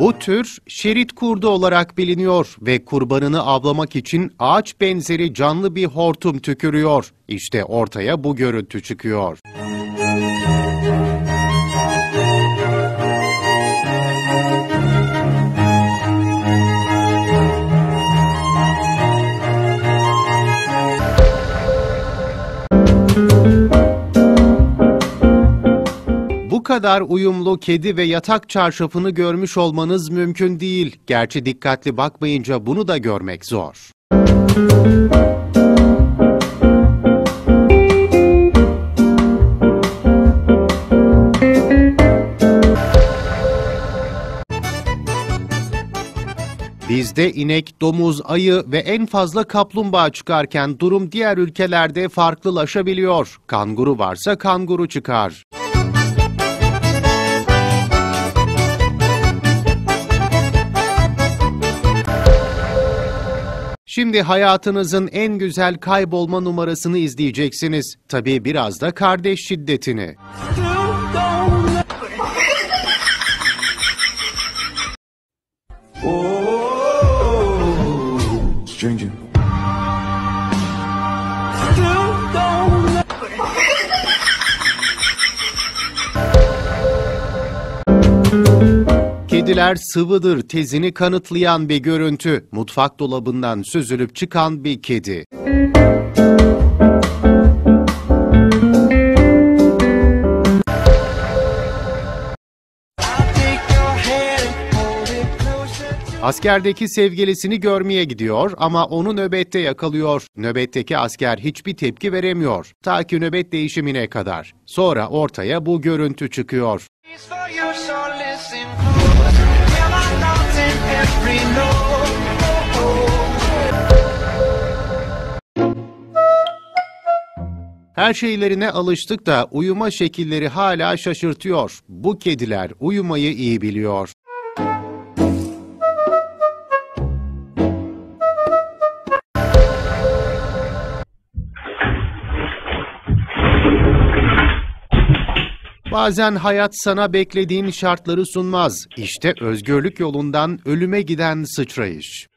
Bu tür şerit kurdu olarak biliniyor ve kurbanını avlamak için ağaç benzeri canlı bir hortum tükürüyor. İşte ortaya bu görüntü çıkıyor. Bu kadar uyumlu kedi ve yatak çarşafını görmüş olmanız mümkün değil. Gerçi dikkatli bakmayınca bunu da görmek zor. Bizde inek, domuz, ayı ve en fazla kaplumbağa çıkarken durum diğer ülkelerde farklılaşabiliyor. Kanguru varsa kanguru çıkar. Şimdi hayatınızın en güzel kaybolma numarasını izleyeceksiniz. Tabii biraz da kardeş şiddetini. Stranger. Kediler sıvıdır tezini kanıtlayan bir görüntü. Mutfak dolabından süzülüp çıkan bir kedi. Askerdeki sevgilisini görmeye gidiyor ama onu nöbette yakalıyor. Nöbetteki asker hiçbir tepki veremiyor. Ta ki nöbet değişimine kadar. Sonra ortaya bu görüntü çıkıyor. Her şeylerine alıştık da uyuma şekilleri hala şaşırtıyor. Bu kediler uyumayı iyi biliyor. Bazen hayat sana beklediğin şartları sunmaz. İşte özgürlük yolundan ölüme giden sıçrayış.